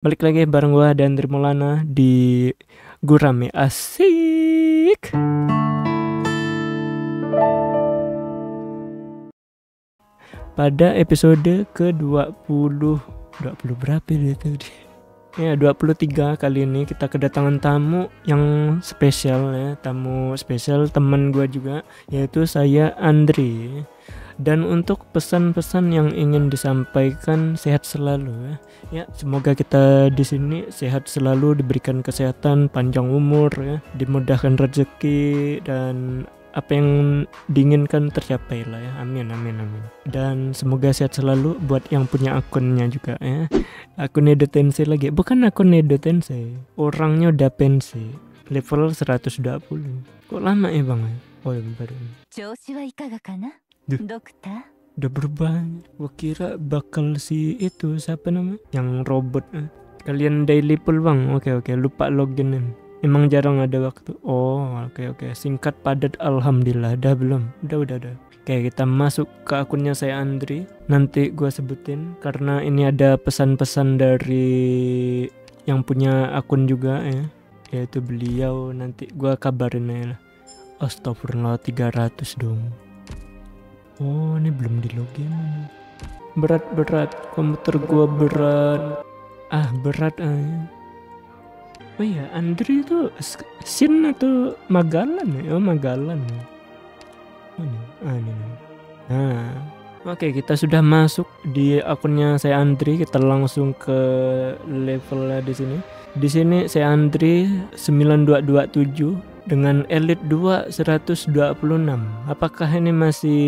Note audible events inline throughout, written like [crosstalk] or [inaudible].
Balik lagi bareng gua dan Trimulana di Gurame Asik. Pada episode ke-20 20 berapa ya tadi? Ya 23 kali ini kita kedatangan tamu yang spesial ya Tamu spesial teman gua juga yaitu saya Andri dan untuk pesan-pesan yang ingin disampaikan sehat selalu ya. Ya, semoga kita di sini sehat selalu diberikan kesehatan, panjang umur ya, dimudahkan rezeki dan apa yang diinginkan tercapai lah ya. Amin amin amin. Dan semoga sehat selalu buat yang punya akunnya juga ya. Akun Edo Tensei lagi. Bukan akun Edo Tensei. Orangnya udah pensi. Level 120. Kok lama ya bang? Oh ya baru. Duh. Dokter? Udah berubah. Gua kira bakal si itu siapa namanya? Yang robot. Eh, kalian daily pool bang. Oke oke. Okay. Lupa login. Emang jarang ada waktu. Oh oke oke. Singkat padat. Alhamdulillah. Udah belum? Udah udah udah. Oke kita masuk ke akunnya saya Andri Nanti gue sebutin Karena ini ada pesan-pesan dari Yang punya akun juga ya Yaitu beliau Nanti gua kabarin aja lah Astagfirullah 300 dong Oh, ini belum di login. Berat berat, komputer gua berat. Ah, berat ah. Oh iya, Andri itu Sin atau Magalan ya? Oh, Magalan. Oh, ini. Ah, ini. Nah, oke kita sudah masuk di akunnya saya Andri. Kita langsung ke levelnya di sini. Di sini saya Andri 9227 dengan Elite 2 126. Apakah ini masih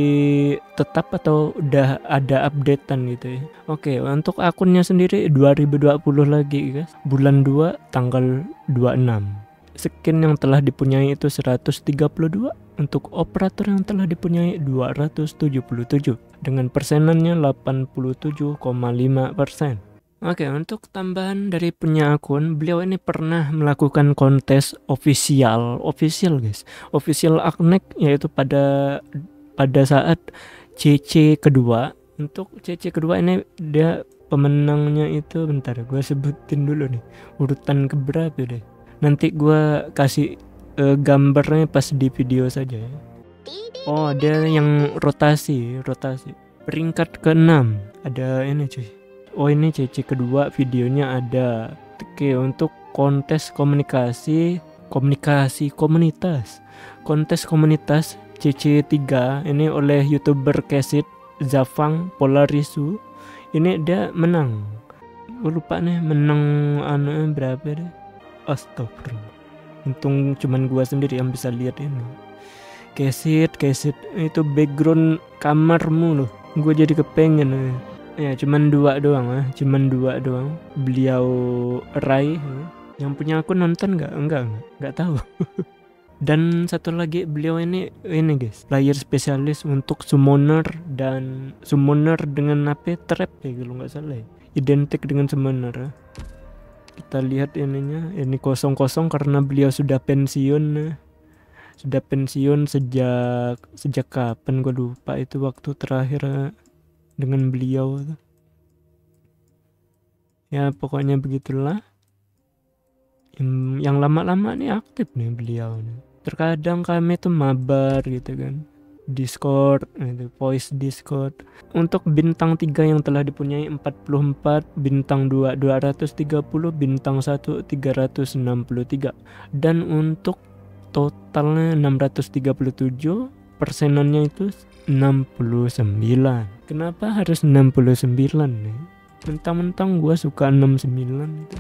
tetap atau udah ada updatean gitu ya? Oke, untuk akunnya sendiri 2020 lagi guys. Bulan 2 tanggal 26. Skin yang telah dipunyai itu 132 untuk operator yang telah dipunyai 277 dengan persenannya 87,5 persen. Oke, untuk tambahan dari punya akun, beliau ini pernah melakukan kontes official, official guys, official Aknek yaitu pada pada saat CC kedua. Untuk CC kedua ini dia pemenangnya itu bentar, gue sebutin dulu nih urutan keberapa deh. Nanti gue kasih eh, gambarnya pas di video saja ya. Oh, dia yang rotasi, rotasi. Peringkat ke-6 ada ini cuy. Oh ini CC kedua videonya ada. Oke untuk kontes komunikasi Komunikasi komunitas. Kontes komunitas CC 3 Ini oleh youtuber Kesit Zafang Polarisu. Ini dia menang. Gue lupa nih menang anu berapa deh Astagfirullah. Untung cuman gua sendiri yang bisa lihat ini. Kesit, kesit Itu background kamarmu loh. Gue jadi kepengen eh. Ya cuman dua doang ah, cuman dua doang. Beliau Rai ya. yang punya aku nonton nggak? Enggak, enggak, enggak tahu. [laughs] Dan satu lagi beliau ini ini guys, player spesialis untuk summoner dan summoner dengan apa? Trap ya kalau nggak salah. Ya. Identik dengan summoner. ya. Kita lihat ininya, ini kosong-kosong karena beliau sudah pensiun. nah. Sudah pensiun sejak sejak kapan gue lupa itu waktu terakhir dengan beliau ya pokoknya begitulah yang, lama-lama nih aktif nih beliau nih. terkadang kami tuh mabar gitu kan Discord, gitu, voice Discord. Untuk bintang 3 yang telah dipunyai 44, bintang 2 230, bintang 1 363. Dan untuk totalnya 637, persenannya itu 69 kenapa harus 69 nih mentang-mentang gua suka 69 itu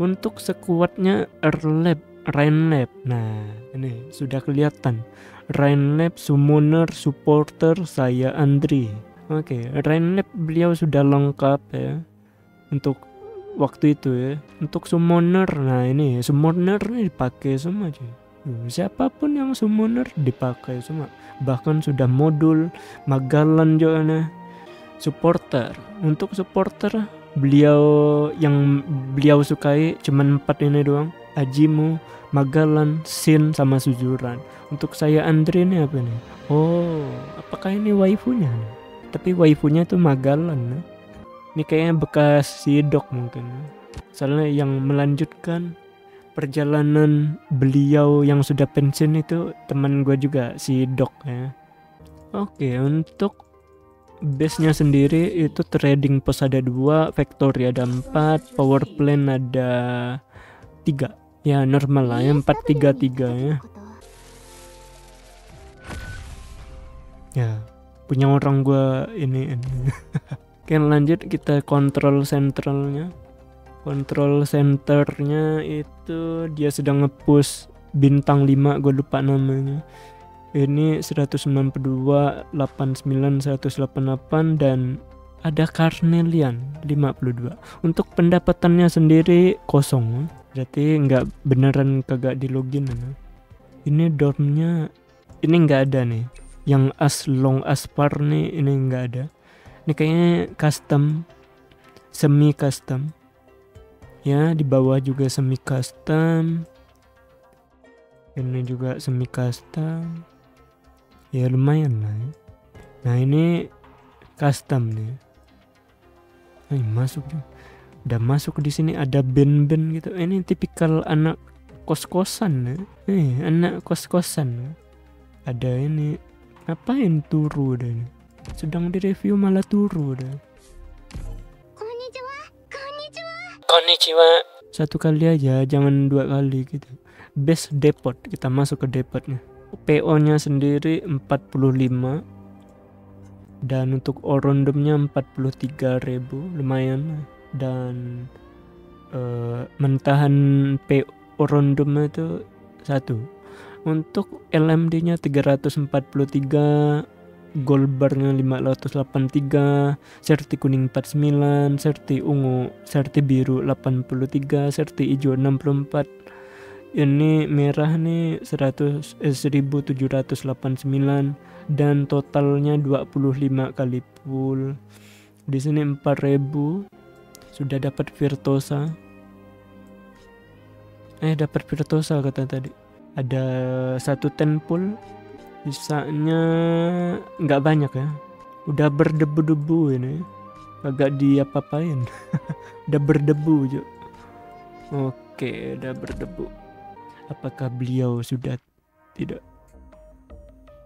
untuk sekuatnya Erlab Rainlab nah ini sudah kelihatan. Rainlab summoner supporter saya Andri. Oke Rainlab beliau sudah lengkap ya. Untuk waktu itu ya. Untuk summoner nah ini summoner ini dipakai semua cuy siapa pun yang summoner dipakai semua bahkan sudah modul Magalan juga supporter. Untuk supporter beliau yang beliau sukai cuman empat ini doang Ajimu Magalan Sin sama Suzuran. Untuk saya Andre ini apa nih oh apakah ini waifunya? Tapi waifunya tuh Magalan nah. ini kayaknya bekas si dok mungkin. Soalnya yang melanjutkan perjalanan beliau yang sudah pensiun itu teman gue juga si Dok ya. Oke untuk base-nya sendiri itu trading post ada dua factory ada empat power plant ada tiga. Ya normal lah ya empat tiga tiga ya. Ya punya orang gua ini, ini. [laughs] oke lanjut kita kontrol sentralnya kontrol centernya itu dia sedang ngepush bintang 5 gue lupa namanya. Ini 192 89 188 dan ada Carnelian 52 untuk pendapatannya sendiri kosong. Berarti nggak beneran kagak di login ya. ini dormnya ini nggak ada nih. Yang as long as par nih ini nggak ada. Ini kayaknya custom semi custom ya di bawah juga semi custom. Ini juga semi custom. Ya lumayan lah ya. nah ini custom nih. Ay, masuk udah masuk di sini ada band-band gitu. Ini tipikal anak kos-kosan ya eh, anak kos-kosan. Ada ini. Ngapain turu deh sedang direview malah turu deh Konnichiwa. Satu kali aja, jangan dua kali gitu. Best depot, kita masuk ke depotnya. PO-nya sendiri 45 dan untuk orondumnya 43.000 lumayan dan uh, mentahan PO orondumnya itu satu untuk LMD nya 343 gold barnya 583 serti kuning 49 serti ungu serti biru 83 serti hijau 64 ini merah nih 100 eh, 1789 dan totalnya 25 kali full di sini 4000 sudah dapat Virtuosa. Eh dapat Virtuosa kata tadi. Ada satu ten Sisanya nggak banyak ya. Udah berdebu-debu ini. Agak diapa-apain. [laughs] udah berdebu juga. Oke, udah berdebu. Apakah beliau sudah tidak?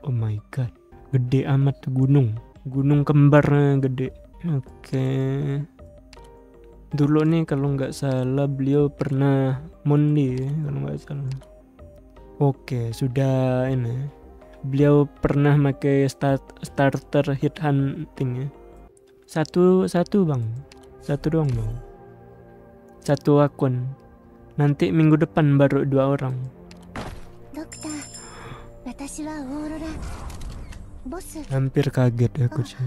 Oh my god. Gede amat gunung. Gunung kembarnya gede. Oke. Dulu nih kalau nggak salah beliau pernah mondi ya, kalau nggak salah. Oke, sudah ini beliau pernah pakai start, starter hit hunting ya. Satu satu bang. Satu doang bang. Satu akun. Nanti minggu depan baru dua orang. Hampir kaget aku sih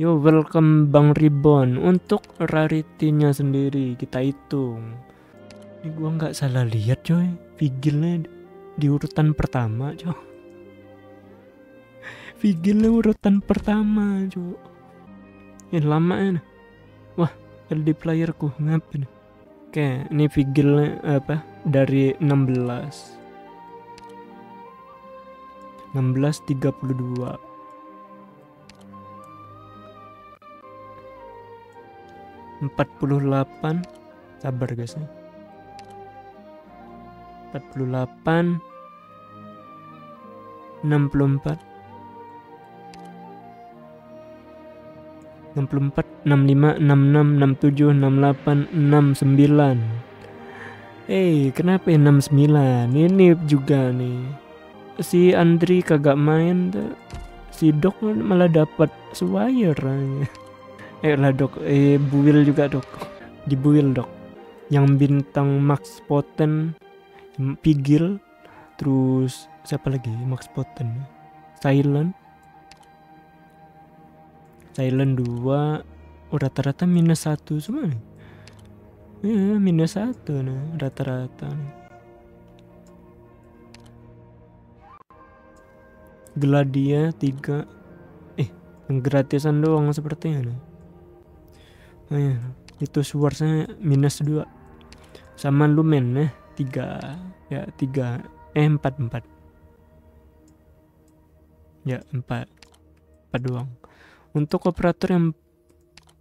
Yo welcome Bang Ribbon Untuk rarity-nya sendiri kita hitung. Ini gua nggak salah lihat coy. Vigilnya di urutan pertama coy Vigil urutan pertama cuk ini lama ya wah LD playerku ngapain oke ini Vigil apa dari 16 1632 48 sabar guys ya. 48 64 64 65 66 67 68 69 Eh, kenapa 69? Ini juga nih. Si Andri kagak main Si Dok malah dapat Swire [laughs] Eh lah Dok, eh Buil juga Dok. Di Buil Dok. Yang bintang Max Poten Pigil terus siapa lagi Max Poten Silent Thailand 2 oh, rata-rata minus satu semua nih. Ya minus satu nih rata-rata Gladia 3 eh yang gratisan doang sepertinya nih. Oh, ya. itu swarsnya minus 2 sama lumen ya 3 ya 3 eh 4 4 ya 4 4 doang untuk operator yang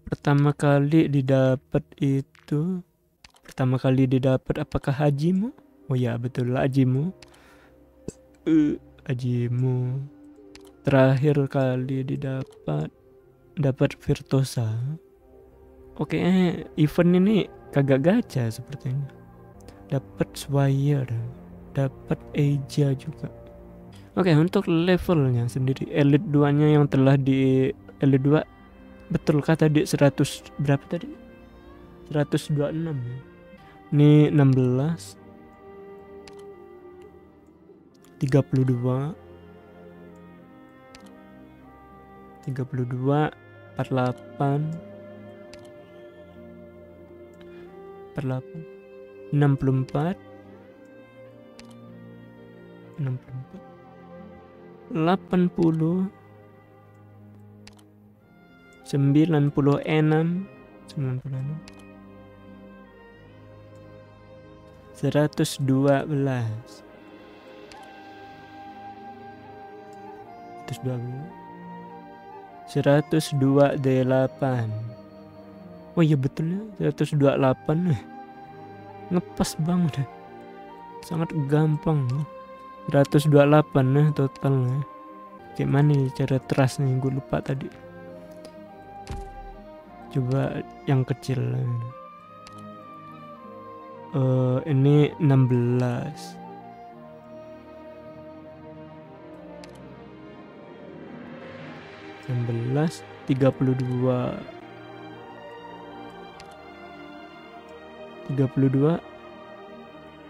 pertama kali didapat itu pertama kali didapat apakah hajimu? Oh ya betul hajimu. Uh, hajimu. Terakhir kali didapat dapat Virtuosa. Oke eh, event ini kagak gacha sepertinya. Dapat Swire dapat Eja juga. Oke untuk levelnya sendiri Elite 2 nya yang telah di Elite 2 betul kata di 100 berapa tadi? 126 ya? Ini 16 32 32 48 48 64 64 80 96 96 112 112 128 Oh iya betul ya 128 nih Ngepas banget Sangat gampang 128 nih totalnya Gimana nih cara trust nih gue lupa tadi Coba yang kecil. Uh, ini 16 16 32 32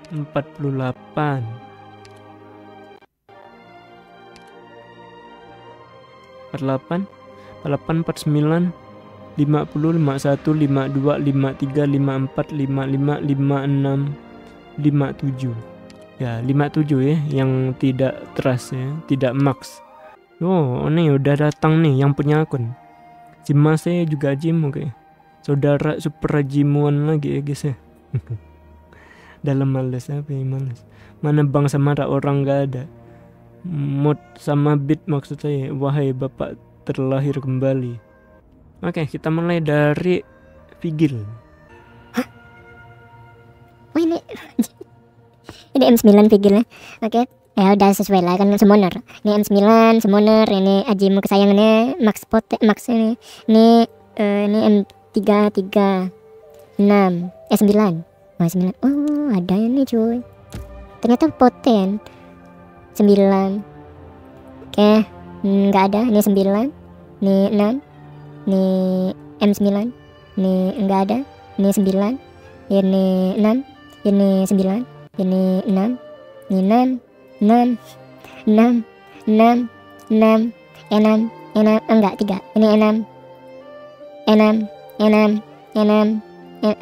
48 48 48 49 50 51 52 53 54 55 56 57 ya 57 ya yang tidak trust ya tidak max. Oh ini udah datang nih yang punya akun. Jimase juga Jim oke saudara super Jimuan lagi ya guys ya. [laughs] Dalam males apa ya males. Mana bang sama orang gak ada. Mod sama bit maksud saya wahai bapak terlahir kembali Oke, kita mulai dari Vigil. Hah? Oh ini [laughs] ini M9 Vigil ya. Oke. Ya udah sesuai lah kan Summoner. Ini M9 Summoner, ini Ajimu kesayangannya Max Pot Max ini. Ini uh, ini M3 3 6 eh 9. Oh, 9. Oh, ada ini cuy. Ternyata poten. 9. Oke, nggak ada. Ini 9. Ini 6 ini M9 ini enggak ada ini 9 ini 6 ini 9 ini 6 ini 6 6 6 6 6 enam enam enggak tiga ini enam enam enam enam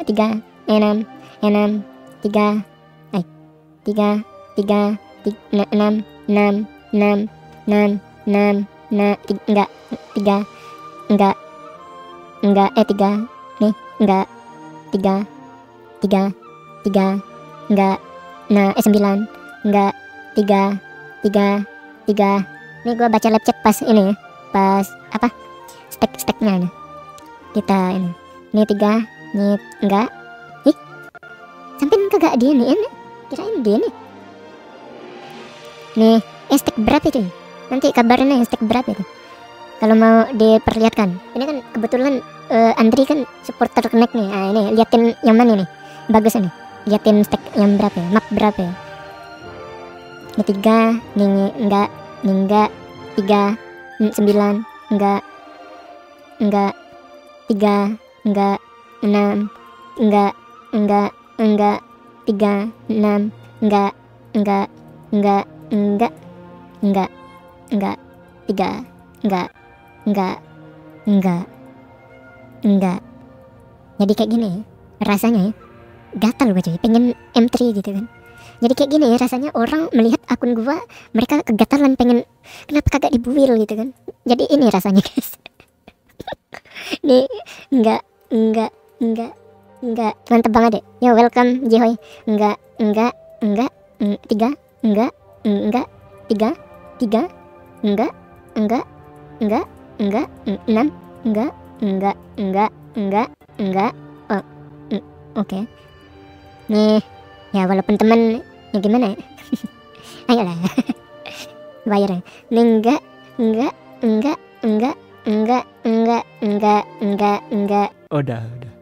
tiga enam enam tiga eh tiga tiga enam enam enam enam enam enggak tiga enggak enggak eh tiga. Nih enggak. Tiga. Tiga. Tiga. Enggak. Nah eh sembilan. Enggak. Tiga. Tiga. Tiga. Ini gua baca lab chat pas ini ya. Pas apa? Stack stacknya ini. Kita ini. Ini tiga. Ini enggak. Ih. Sampai kagak dia nih ini. Kirain dia nih. Nih eh stack berapa itu. Nanti kabarnya stack berapa itu kalau mau diperlihatkan. Ini kan kebetulan uh, Andri kan supporter connect nih. Ah ini liatin yang mana nih bagus nih liatin stack yang berapa ya? Map berapa ya? Ini tiga ini enggak ini enggak tiga sembilan enggak enggak tiga enggak enam enggak enggak enggak tiga enam enggak enggak enggak enggak enggak enggak tiga enggak Enggak. Enggak. Enggak. Jadi kayak gini rasanya ya. Gatal gue cuy, pengen M3 gitu kan. Jadi kayak gini ya rasanya orang melihat akun gua mereka kegatalan pengen kenapa kagak dibuil gitu kan. Jadi ini rasanya guys. [laughs] Nih enggak enggak enggak enggak mantep banget deh. Yo welcome Jihoy. Enggak enggak enggak tiga enggak enggak tiga tiga enggak enggak enggak enggak enam enggak enggak enggak enggak enggak oh, oke okay. nih ya walaupun teman ya gimana ya ayolah bayar nih enggak enggak enggak enggak enggak enggak enggak enggak enggak Oh, udah, udah.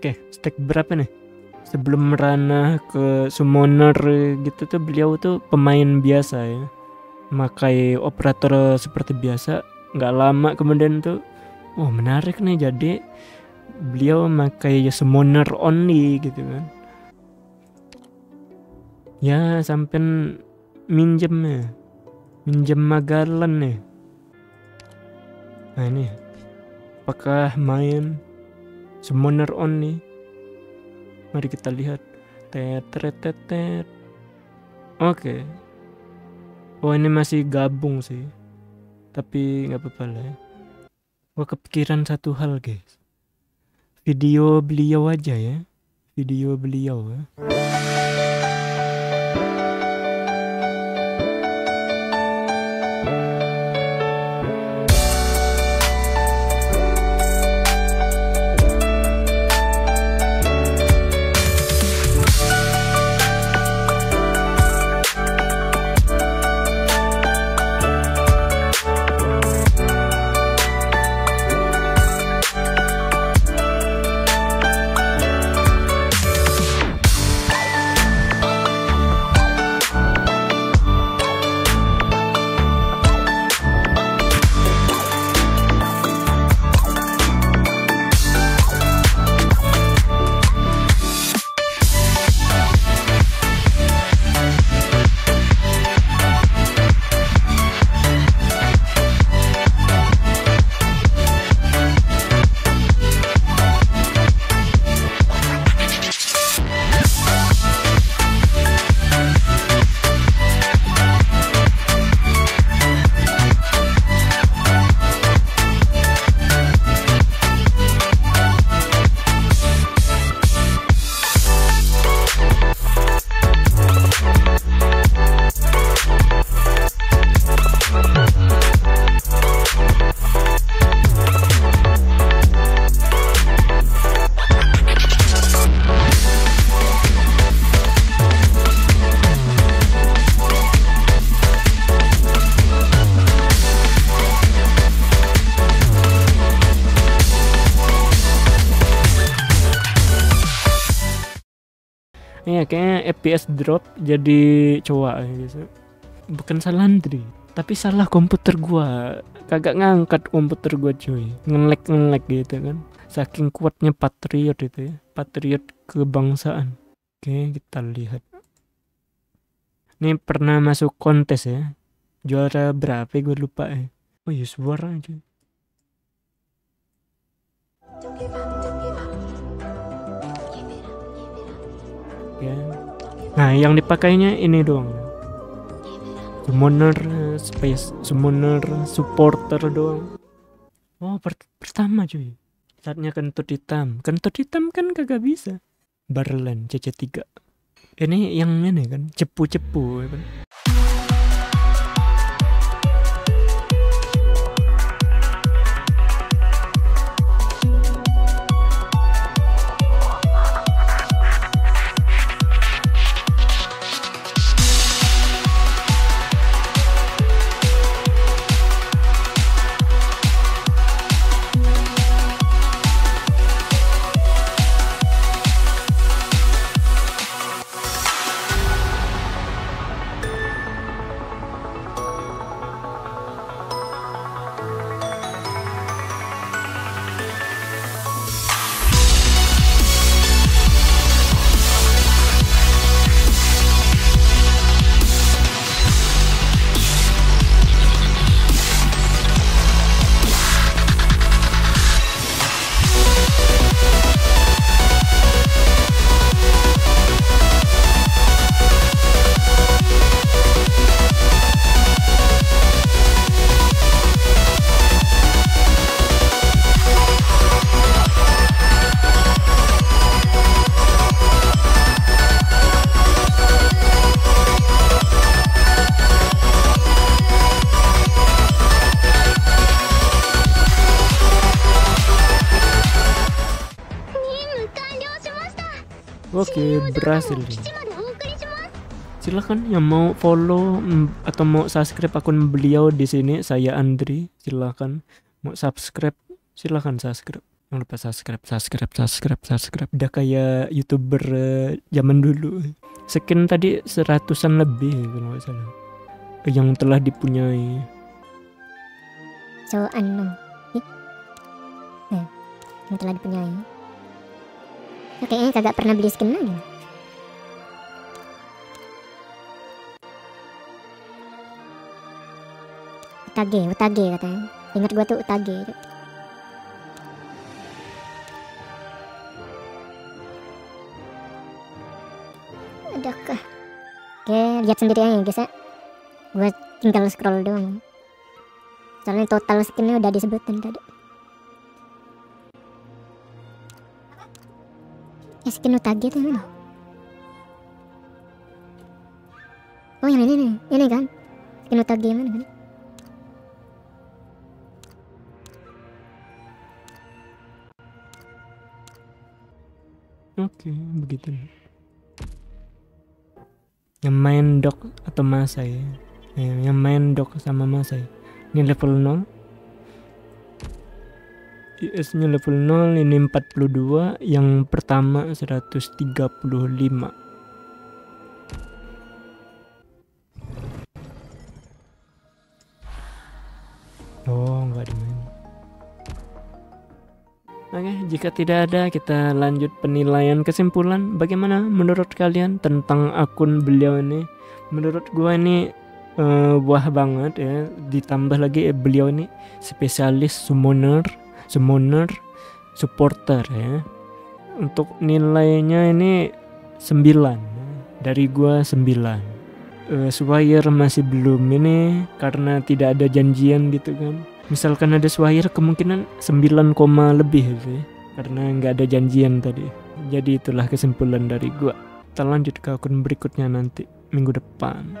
Oke, stack berapa nih? Sebelum merana ke summoner gitu tuh beliau tuh pemain biasa ya. Makai operator seperti biasa. Nggak lama kemudian tuh, oh menarik nih jadi beliau makai summoner only gitu kan. Ya sampai minjem ya. Minjem magalan nih. Nah ini apakah main summoner only mari kita lihat tetret tetet oke oh ini masih gabung sih. Tapi nggak apa-apa lah ya. Gua kepikiran satu hal guys. Video beliau aja ya. Video beliau ya FPS drop jadi cowok gitu. Bukan salah Andri, tapi salah komputer gua. Kagak ngangkat komputer gua cuy. Ngelek ngelek gitu kan. Saking kuatnya Patriot itu ya. Patriot kebangsaan. Oke, kita lihat. Ini pernah masuk kontes ya. Juara berapa gue lupa ya. Oh iya suara cuy. ya. Nah, yang dipakainya ini doang. Summoner, space, summoner, supporter doang. Oh, per- pertama cuy. Saatnya kentut hitam. Kentut hitam kan kagak bisa. Barlen CC3. Ini yang ini kan, cepu-cepu ya kan. Oke, berhasil. Silahkan yang mau follow mm, atau mau subscribe akun beliau di sini saya Andri, silahkan mau subscribe silahkan subscribe. Jangan lupa subscribe, subscribe, subscribe, subscribe. Udah kayak youtuber eh, zaman dulu. Skin tadi seratusan lebih kalau salah. Yang telah dipunyai. So anu. Ih. Nah, yang telah dipunyai. Ya, kayaknya kagak pernah beli skin lagi. Utage, Utage katanya. Ingat gua tuh Utage. Adakah? Oke, lihat sendiri aja guys ya. Gua tinggal scroll doang. Soalnya total skinnya udah disebutin tadi. Ya skin Utage tuh mana? Oh yang ini nih, ini kan? Skin Utage mana kan? Oke, begitu. Yang main dok atau Masai. Ya, yang main dok sama Masai. Ini level 0. IS-nya level 0, ini 42, yang pertama 135. Oh, nggak dimain. Oke, jika tidak ada, kita lanjut penilaian kesimpulan. Bagaimana menurut kalian tentang akun beliau ini? Menurut gua ini eh, wah banget ya. Ditambah lagi eh, beliau ini spesialis summoner, summoner, supporter ya. Untuk nilainya ini 9 dari gua 9. Eh, Swire masih belum ini karena tidak ada janjian gitu kan. Misalkan ada Swire kemungkinan 9, koma lebih sih karena nggak ada janjian tadi. Jadi itulah kesimpulan dari gua. Kita lanjut ke akun berikutnya nanti minggu depan